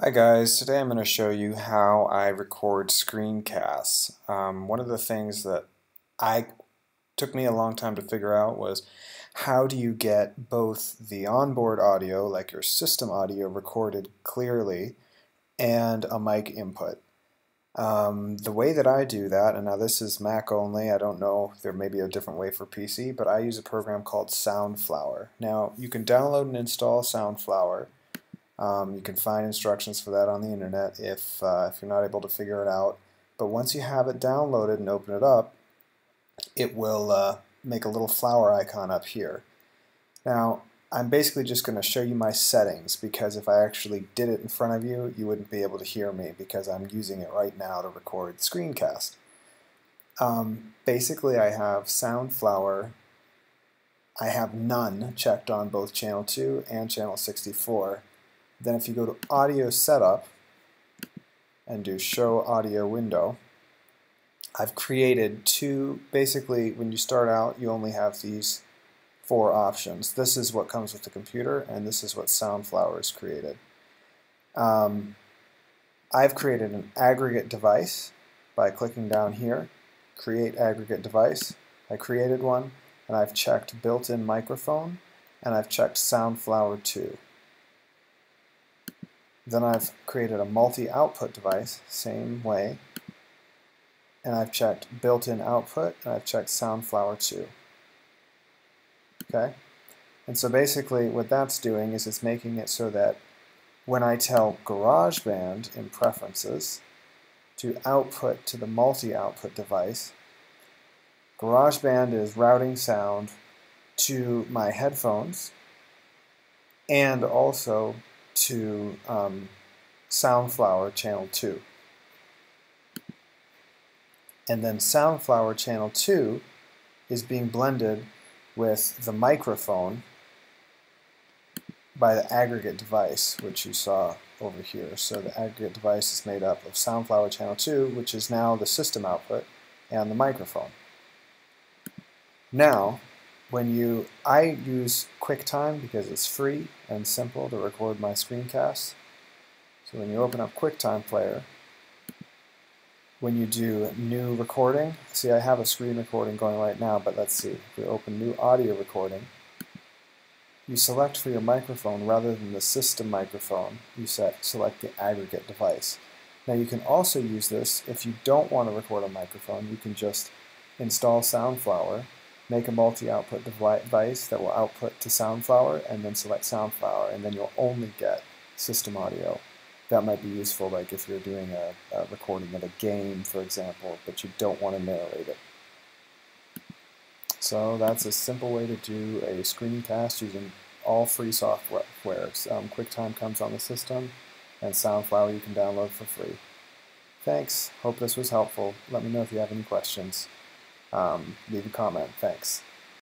Hi guys, today I'm going to show you how I record screencasts. Um, one of the things that I took me a long time to figure out was how do you get both the onboard audio, like your system audio, recorded clearly and a mic input. Um, the way that I do that, and now this is Mac only, I don't know, there may be a different way for PC, but I use a program called Soundflower. Now you can download and install Soundflower um, you can find instructions for that on the internet if, uh, if you're not able to figure it out. But once you have it downloaded and open it up, it will uh, make a little flower icon up here. Now, I'm basically just going to show you my settings because if I actually did it in front of you, you wouldn't be able to hear me because I'm using it right now to record screencast. Um, basically, I have Soundflower. I have none checked on both channel 2 and channel 64 then if you go to audio setup and do show audio window, I've created two, basically when you start out you only have these four options. This is what comes with the computer and this is what Soundflower is created. Um, I've created an aggregate device by clicking down here, create aggregate device. I created one and I've checked built-in microphone and I've checked Soundflower 2. Then I've created a multi-output device, same way, and I've checked built-in output, and I've checked Soundflower 2. Okay? And so basically what that's doing is it's making it so that when I tell GarageBand in preferences to output to the multi-output device, GarageBand is routing sound to my headphones and also to um, Soundflower Channel 2. And then Soundflower Channel 2 is being blended with the microphone by the aggregate device, which you saw over here. So the aggregate device is made up of Soundflower Channel 2, which is now the system output, and the microphone. Now, when you, I use QuickTime because it's free and simple to record my screencasts. So when you open up QuickTime Player, when you do new recording, see I have a screen recording going right now, but let's see, if we open new audio recording, you select for your microphone rather than the system microphone, you set, select the aggregate device. Now you can also use this if you don't want to record a microphone, you can just install Soundflower make a multi-output device that will output to Soundflower and then select Soundflower and then you'll only get system audio. That might be useful like if you're doing a, a recording of a game for example but you don't want to narrate it. So that's a simple way to do a screencast using all free software. Um, QuickTime comes on the system and Soundflower you can download for free. Thanks. Hope this was helpful. Let me know if you have any questions um, leave a comment. Thanks.